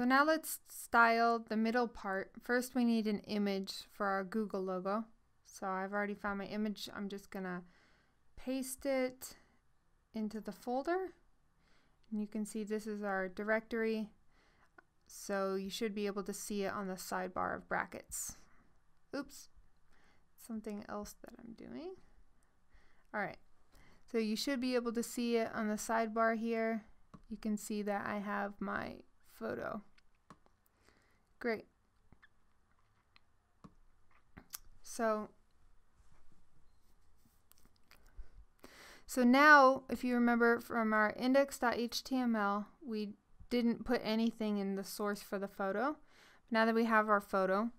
So now let's style the middle part. First we need an image for our Google logo. So I've already found my image. I'm just gonna paste it into the folder. And you can see this is our directory. So you should be able to see it on the sidebar of brackets. Oops, something else that I'm doing. All right, so you should be able to see it on the sidebar here. You can see that I have my photo. Great. So, so now, if you remember from our index.html, we didn't put anything in the source for the photo. Now that we have our photo,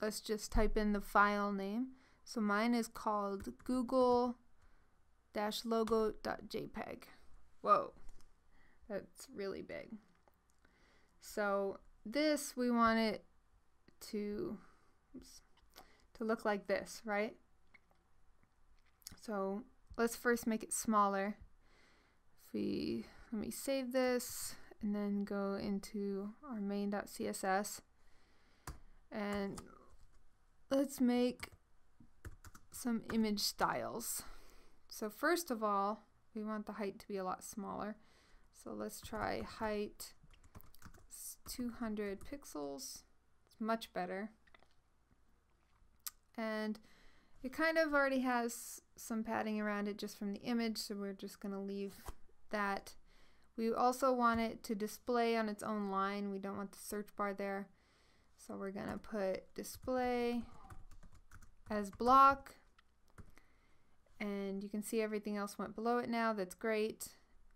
let's just type in the file name. So mine is called google-logo.jpg. Whoa, that's really big. So this, we want it to, oops, to look like this, right? So let's first make it smaller. If we, let me save this and then go into our main.css and let's make some image styles. So first of all, we want the height to be a lot smaller. So let's try height 200 pixels. It's much better. And it kind of already has some padding around it just from the image, so we're just going to leave that. We also want it to display on its own line. We don't want the search bar there. So we're going to put display as block. And you can see everything else went below it now. That's great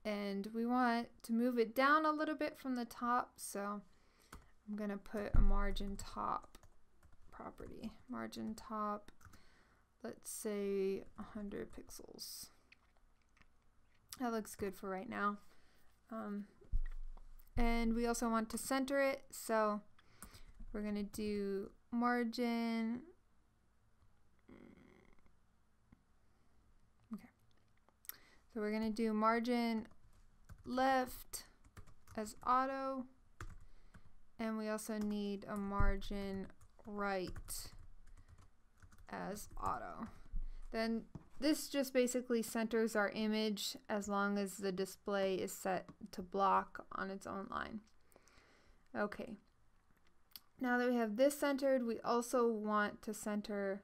and we want to move it down a little bit from the top so I'm gonna put a margin top property. Margin top let's say 100 pixels. That looks good for right now. Um, and we also want to center it so we're gonna do margin. Okay. So we're gonna do margin left as auto and we also need a margin right as auto. Then this just basically centers our image as long as the display is set to block on its own line. Okay. Now that we have this centered, we also want to center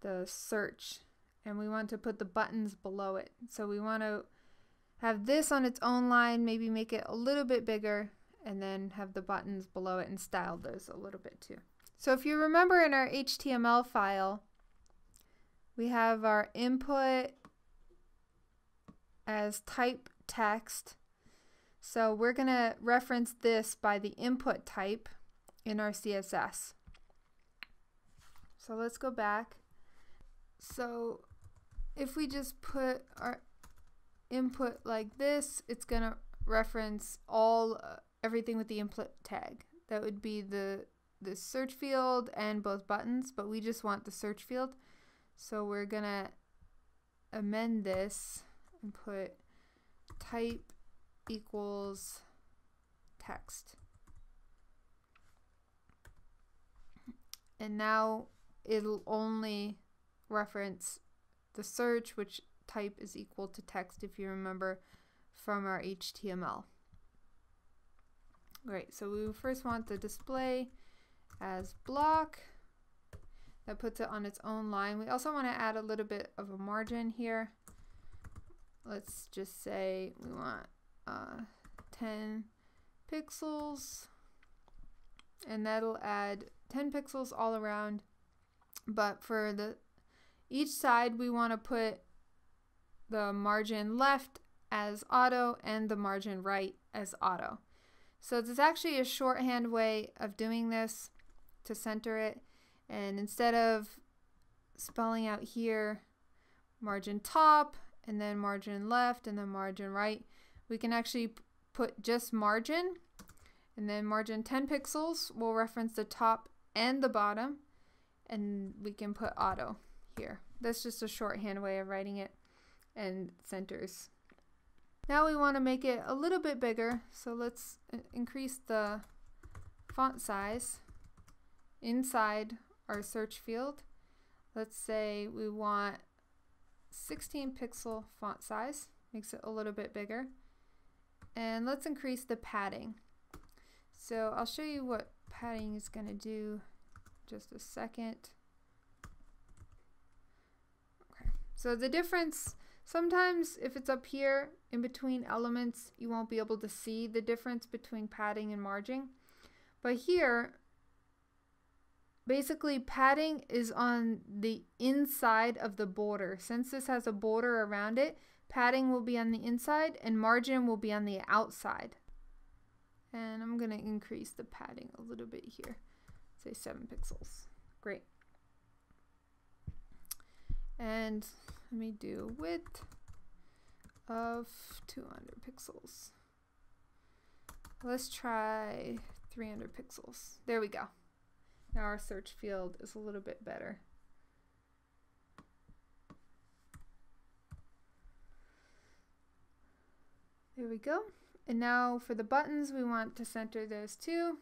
the search and we want to put the buttons below it. So we want to have this on its own line, maybe make it a little bit bigger, and then have the buttons below it and style those a little bit too. So if you remember in our HTML file, we have our input as type text. So we're going to reference this by the input type in our CSS. So let's go back. So if we just put our input like this, it's going to reference all uh, everything with the input tag. That would be the the search field and both buttons, but we just want the search field. So we're going to amend this and put type equals text. And now it'll only reference the search, which type is equal to text if you remember from our HTML. Great, so we first want the display as block. That puts it on its own line. We also want to add a little bit of a margin here. Let's just say we want uh, 10 pixels and that'll add 10 pixels all around but for the each side we want to put the margin left as auto and the margin right as auto. So it's actually a shorthand way of doing this to center it. And instead of spelling out here margin top and then margin left and then margin right, we can actually put just margin and then margin 10 pixels will reference the top and the bottom and we can put auto here. That's just a shorthand way of writing it and centers. Now we want to make it a little bit bigger, so let's uh, increase the font size inside our search field. Let's say we want 16 pixel font size, makes it a little bit bigger. And let's increase the padding. So I'll show you what padding is going to do just a second. Okay. So the difference, sometimes if it's up here in between elements, you won't be able to see the difference between padding and margin. But here, basically padding is on the inside of the border. Since this has a border around it, padding will be on the inside and margin will be on the outside. And I'm going to increase the padding a little bit here, say 7 pixels. Great. And let me do width of 200 pixels. Let's try 300 pixels. There we go. Now our search field is a little bit better. There we go. And now for the buttons, we want to center those two.